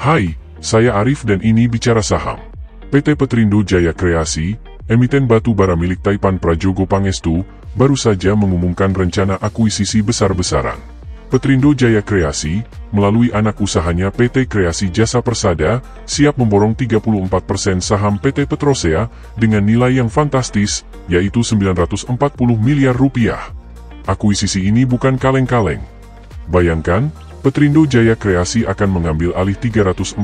Hai, saya Arif dan ini Bicara Saham. PT Petrindo Jaya Kreasi, emiten batu bara milik Taipan Prajogo Pangestu, baru saja mengumumkan rencana akuisisi besar-besaran. Petrindo Jaya Kreasi, melalui anak usahanya PT Kreasi Jasa Persada, siap memborong 34% saham PT Petrosea dengan nilai yang fantastis, yaitu 940 miliar rupiah. Akuisisi ini bukan kaleng-kaleng. Bayangkan, Petrindo Jaya Kreasi akan mengambil alih 342,9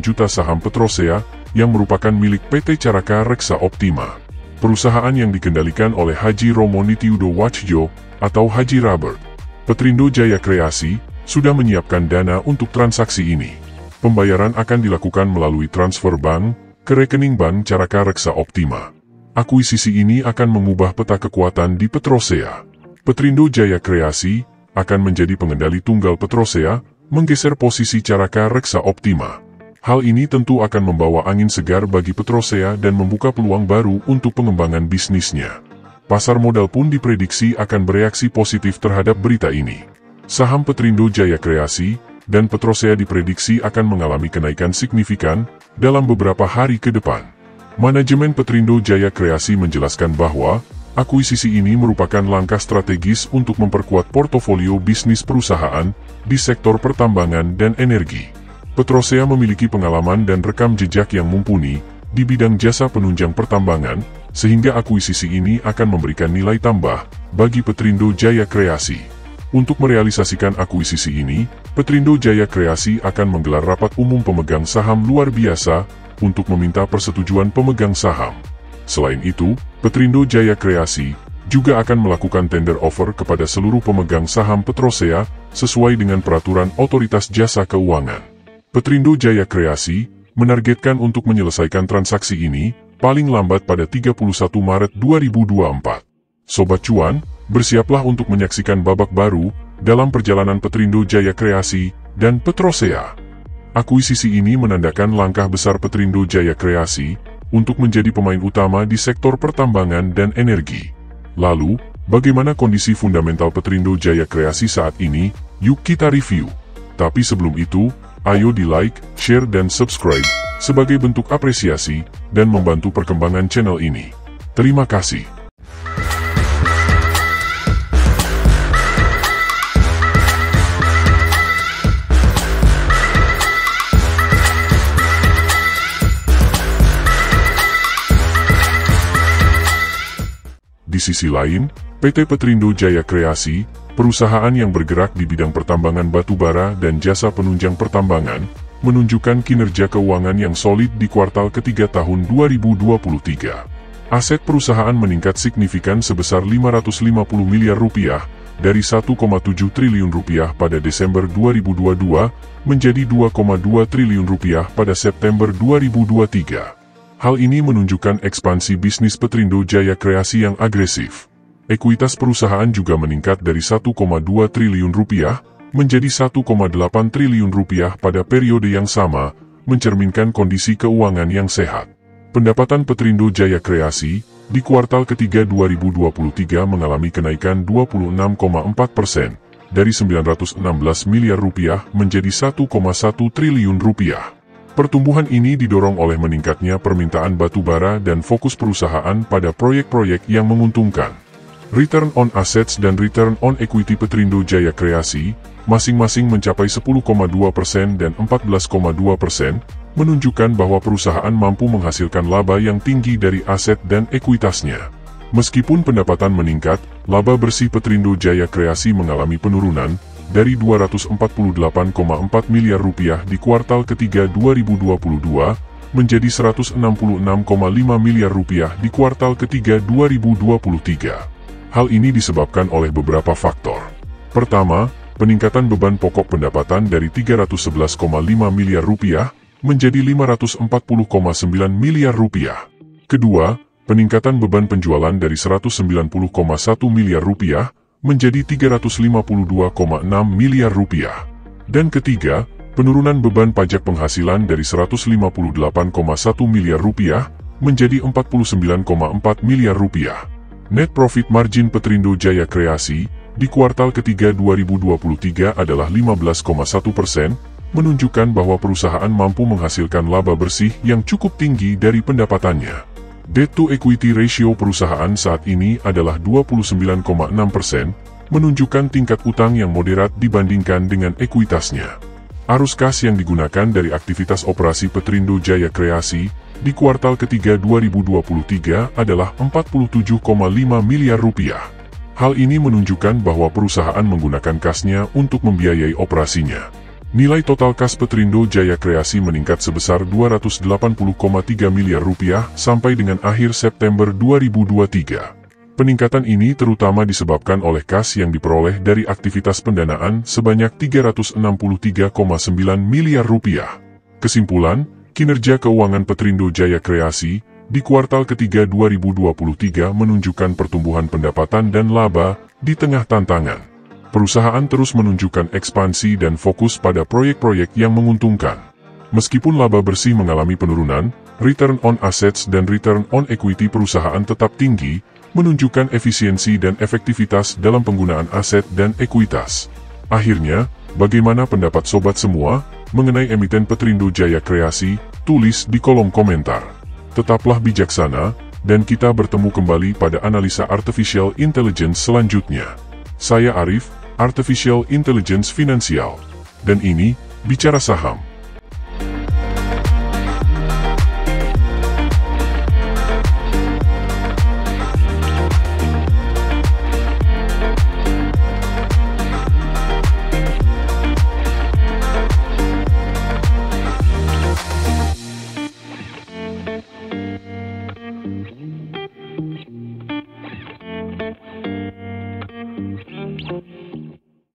juta saham Petrosea yang merupakan milik PT Caraka Reksa Optima. Perusahaan yang dikendalikan oleh Haji Romo Nitiudo Wachjo atau Haji Robert. Petrindo Jaya Kreasi sudah menyiapkan dana untuk transaksi ini. Pembayaran akan dilakukan melalui transfer bank ke rekening bank Caraka Reksa Optima. Akuisisi ini akan mengubah peta kekuatan di Petrosea. Petrindo Jaya Kreasi akan menjadi pengendali tunggal Petrosea, menggeser posisi Caraka Reksa Optima. Hal ini tentu akan membawa angin segar bagi Petrosea dan membuka peluang baru untuk pengembangan bisnisnya. Pasar modal pun diprediksi akan bereaksi positif terhadap berita ini. Saham Petrindo Jaya Kreasi dan Petrosea diprediksi akan mengalami kenaikan signifikan dalam beberapa hari ke depan. Manajemen Petrindo Jaya Kreasi menjelaskan bahwa akuisisi ini merupakan langkah strategis untuk memperkuat portofolio bisnis perusahaan di sektor pertambangan dan energi. Petrosea memiliki pengalaman dan rekam jejak yang mumpuni di bidang jasa penunjang pertambangan, sehingga akuisisi ini akan memberikan nilai tambah bagi Petrindo Jaya Kreasi. Untuk merealisasikan akuisisi ini, Petrindo Jaya Kreasi akan menggelar rapat umum pemegang saham luar biasa untuk meminta persetujuan pemegang saham. Selain itu, Petrindo Jaya Kreasi juga akan melakukan tender offer kepada seluruh pemegang saham Petrosea sesuai dengan peraturan Otoritas Jasa Keuangan. Petrindo Jaya Kreasi menargetkan untuk menyelesaikan transaksi ini paling lambat pada 31 Maret 2024. Sobat Cuan, bersiaplah untuk menyaksikan babak baru dalam perjalanan Petrindo Jaya Kreasi dan Petrosea. Akuisisi ini menandakan langkah besar Petrindo Jaya Kreasi untuk menjadi pemain utama di sektor pertambangan dan energi. Lalu, bagaimana kondisi fundamental Petrindo Jaya Kreasi saat ini? Yuk kita review. Tapi sebelum itu, ayo di like, share dan subscribe sebagai bentuk apresiasi dan membantu perkembangan channel ini. Terima kasih. Sisi lain, PT Petrindo Jaya Kreasi, perusahaan yang bergerak di bidang pertambangan batubara dan jasa penunjang pertambangan, menunjukkan kinerja keuangan yang solid di kuartal ketiga tahun 2023. Aset perusahaan meningkat signifikan sebesar 550 miliar rupiah, dari 1,7 triliun rupiah pada Desember 2022 menjadi 2,2 triliun rupiah pada September 2023. Hal ini menunjukkan ekspansi bisnis Petrindo Jaya Kreasi yang agresif. Ekuitas perusahaan juga meningkat dari 1,2 triliun rupiah menjadi 1,8 triliun rupiah pada periode yang sama, mencerminkan kondisi keuangan yang sehat. Pendapatan Petrindo Jaya Kreasi di kuartal ketiga 2023 mengalami kenaikan 26,4 persen, dari 916 miliar rupiah menjadi 1,1 triliun rupiah. Pertumbuhan ini didorong oleh meningkatnya permintaan batu bara dan fokus perusahaan pada proyek-proyek yang menguntungkan. Return on Assets dan Return on Equity Petrindo Jaya Kreasi masing-masing mencapai 10,2% dan 14,2%, menunjukkan bahwa perusahaan mampu menghasilkan laba yang tinggi dari aset dan ekuitasnya. Meskipun pendapatan meningkat, laba bersih Petrindo Jaya Kreasi mengalami penurunan, dari 248,4 miliar rupiah di kuartal ketiga 2022, menjadi 166,5 miliar rupiah di kuartal ketiga 2023. Hal ini disebabkan oleh beberapa faktor. Pertama, peningkatan beban pokok pendapatan dari 311,5 miliar rupiah menjadi 540,9 miliar rupiah. Kedua, peningkatan beban penjualan dari 190,1 miliar rupiah menjadi 352,6 miliar rupiah. Dan ketiga, penurunan beban pajak penghasilan dari 158,1 miliar rupiah menjadi 49,4 miliar rupiah. Net profit margin Petrindo Jaya Kreasi di kuartal ketiga 2023 adalah 15,1 persen, menunjukkan bahwa perusahaan mampu menghasilkan laba bersih yang cukup tinggi dari pendapatannya. Debt to equity ratio perusahaan saat ini adalah 29,6 persen, menunjukkan tingkat utang yang moderat dibandingkan dengan ekuitasnya. Arus kas yang digunakan dari aktivitas operasi Petrindo Jaya Kreasi di kuartal ketiga 2023 adalah 47,5 miliar rupiah. Hal ini menunjukkan bahwa perusahaan menggunakan kasnya untuk membiayai operasinya. Nilai total kas Petrindo Jaya Kreasi meningkat sebesar 280,3 miliar rupiah sampai dengan akhir September 2023. Peningkatan ini terutama disebabkan oleh kas yang diperoleh dari aktivitas pendanaan sebanyak 363,9 miliar rupiah. Kesimpulan, kinerja keuangan Petrindo Jaya Kreasi di kuartal ketiga 2023 menunjukkan pertumbuhan pendapatan dan laba di tengah tantangan perusahaan terus menunjukkan ekspansi dan fokus pada proyek-proyek yang menguntungkan. Meskipun laba bersih mengalami penurunan, return on assets dan return on equity perusahaan tetap tinggi, menunjukkan efisiensi dan efektivitas dalam penggunaan aset dan ekuitas. Akhirnya, bagaimana pendapat sobat semua mengenai emiten Petrindo Jaya Kreasi? Tulis di kolom komentar. Tetaplah bijaksana, dan kita bertemu kembali pada analisa artificial intelligence selanjutnya. Saya Arif, Artificial Intelligence Finansial. Dan ini, Bicara Saham.